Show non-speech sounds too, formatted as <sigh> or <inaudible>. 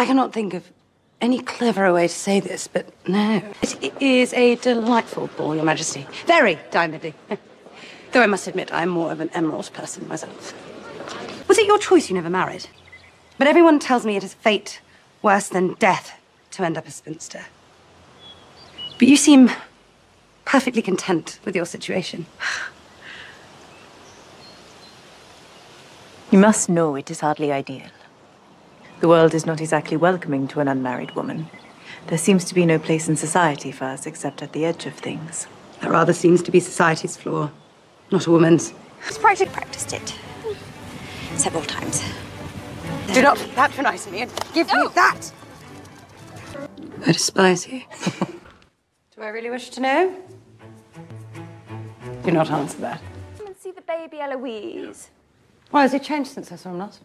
I cannot think of any cleverer way to say this, but no. It is a delightful ball, Your Majesty. Very diamondy. <laughs> Though I must admit, I'm more of an emerald person myself. Was it your choice you never married? But everyone tells me it is fate worse than death to end up a spinster. But you seem perfectly content with your situation. You must know it is hardly ideal. The world is not exactly welcoming to an unmarried woman. There seems to be no place in society for us except at the edge of things. That rather seems to be society's flaw, not a woman's. Sprite practiced it several times. Do not patronize me and give me that! I despise you. <laughs> Do I really wish to know? Do not answer that. Come and see the baby Eloise. Why has it changed since I saw him last?